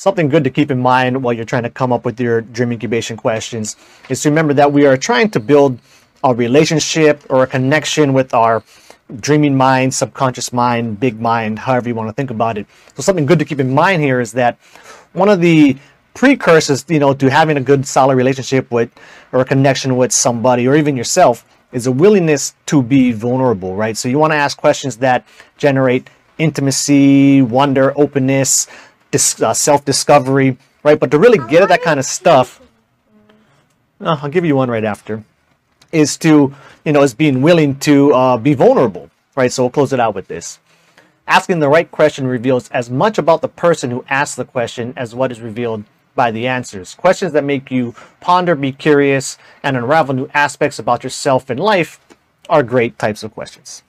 something good to keep in mind while you're trying to come up with your dream incubation questions is to remember that we are trying to build a relationship or a connection with our dreaming mind, subconscious mind, big mind, however you want to think about it. So something good to keep in mind here is that one of the precursors, you know, to having a good solid relationship with or a connection with somebody or even yourself is a willingness to be vulnerable, right? So you want to ask questions that generate intimacy, wonder, openness, uh, self-discovery, right? But to really get at that kind of stuff, uh, I'll give you one right after, is to, you know, is being willing to uh, be vulnerable, right? So we'll close it out with this. Asking the right question reveals as much about the person who asks the question as what is revealed by the answers. Questions that make you ponder, be curious, and unravel new aspects about yourself and life are great types of questions.